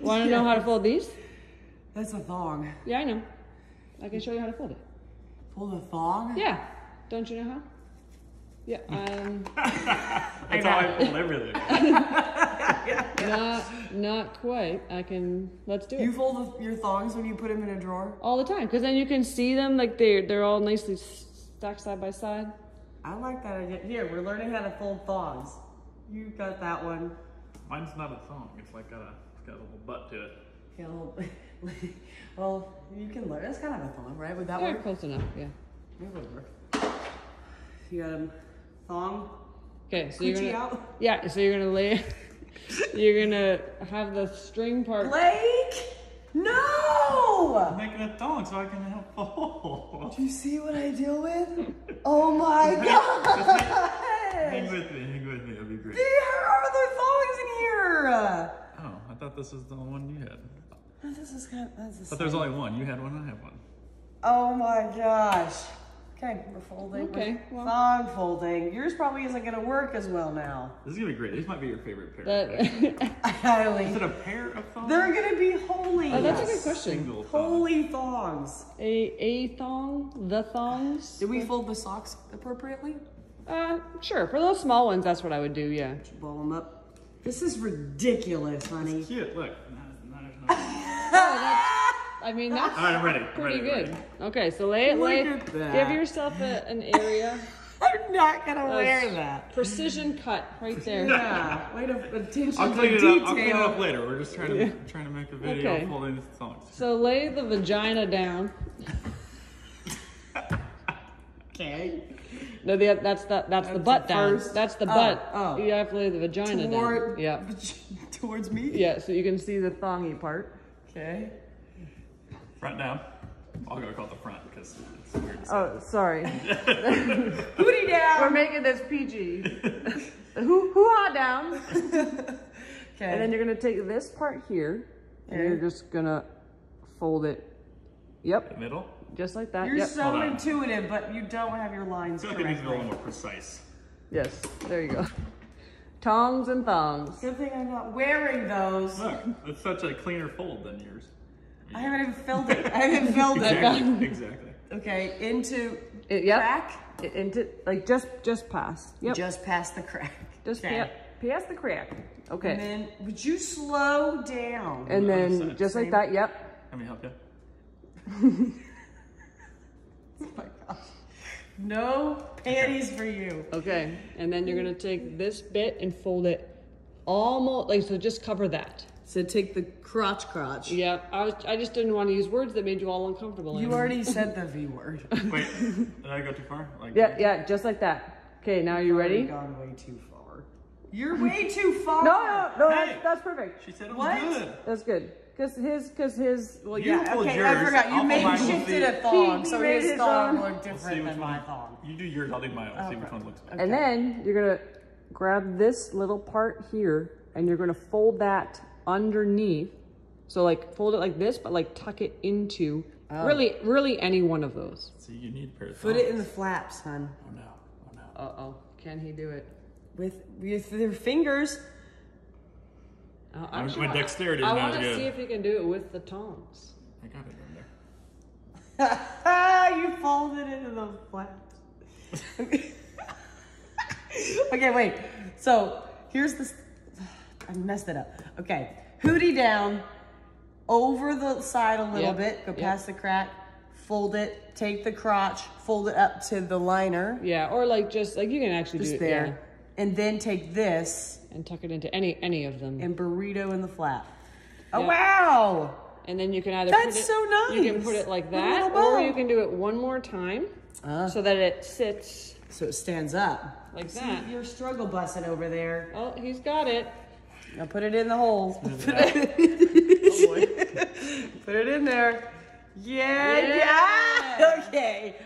Want to know how to fold these? That's a thong. Yeah, I know. I can show you how to fold it. Fold a thong? Yeah. Don't you know how? Yeah. Um, That's how I fold everything. not not quite. I can. Let's do You it You fold the, your thongs when you put them in a drawer? all the time because then you can see them like they're they're all nicely stacked side by side. I like that idea. Here, we're learning how to fold thongs. You got that one. Mine's not a thong. It's like a, it's got a little butt to it. Yeah, well, well, you can learn. That's kind of a thong, right? Would that Yeah, work? close enough. Yeah. It would work. You got a thong, Okay, so you're coochie gonna out. yeah. So you're gonna lay. you're gonna have the string part. Blake! No! I'm making a thong so I can help fold. Do you see what I deal with? Oh my god! with me, hang with me. It'll be great. There are other thongs in here! Oh, I thought this was the one you had. This is kind of, that's the But there's only one. You had one, I have one. Oh my gosh. Okay, we're folding. Okay, We're well- thong folding. Yours probably isn't gonna work as well now. This is gonna be great. These might be your favorite pair. right? That, Is Highly. it a pair of thongs? They're gonna be holy. oh, that's a good question. Single thong. Holy thongs. A a thong, the thongs. Did we fold the socks appropriately? Uh, sure. For those small ones, that's what I would do. Yeah. Ball them up. This is ridiculous, honey. Cute. Look. Oh. I mean, that's All right, I'm ready. I'm pretty ready, good. ready. Okay, so lay it, lay. that. Give yourself a, an area. I'm not gonna wear that. Precision cut right there. Yeah, way to attention I'll to clean it detail. up. I'll clean it up later. We're just trying to trying to make a video Okay. thongs. So lay the vagina down. Okay. No, the, that's the that's the butt the down. first- That's the oh, butt. oh. You have to lay the vagina Toward, down. Yeah. Towards me. Yeah. So you can see the thongy part. Okay. Front down. I'll go call it the front because it's weird to oh, say. Oh, sorry. Booty down. We're making this PG. Hoo hoo down. Okay. And then you're gonna take this part here, and you're Okay. just gonna fold it. Yep, Middle. Just like that. You're yep. so intuitive, but you don't have your I lines feel like it needs to be a little more precise. Yes, there you go. Tongs and thongs. Good thing I'm not wearing those. Look, it's such a cleaner fold than yours. I haven't even filled it. I haven't filled it. Exactly. exactly. Okay, into It, yep. crack. It, into like just just past. Yep. Just, Just past the crack. just okay. pa- past the crack. Okay. And then, would you slow down? And the other then just like that. Yep. Let me help you. my gosh. No panties for you. Okay. And then you're gonna take this bit and fold it almost like so. Just cover that. So take the crotch crotch. Yeah, I was. I just didn't want to use words that made you all uncomfortable. You already said the V word. Wait, did I go too far? Like, Yeah. Yeah. Just like that. Okay. Now you ready? You've gone way too far. You're way too far. No, no, no. Hey. That's, that's perfect. She said it was What? good. That's good. Cause his, cause his. Well, You yeah, pulled okay, yours. I forgot. You I'll made pull mine. We'll shifted a thong, He- so he made his his thong own. looked We'll different than my thong. You do yours, I'll do mine. I'll see which one looks better. And then you're gonna grab this little part here and you're gonna fold that underneath. So like fold it like this, but like tuck it into really, really any one of those. So you need a pair of Put it in the flaps, hun. Oh no. Oh no. Uh oh, can he do it? With with their fingers. Uh, My- actually, my dexterity is I not want to see if he can do it with the tongs. I got it in there. you folded it into the flaps. okay, wait. So here's the. I messed it up. Okay, hootie down, over the side a little Yep, bit. Go yep. past the crack. Fold it. Take the crotch. Fold it up to the liner. Yeah, or like just like you can actually Just do it there. And then take this and tuck it into any any of them. and burrito in the flap. Oh Yeah. wow! And then you can either That's put it, so You can put it like that, or you can do it one more time Uh. so that it sits So it stands up. like See, that. you're struggle bussing over there. Oh, he's got it. Now put it in the hole. Oh, Put it in there. Yeah, Yeah. yeah. Okay.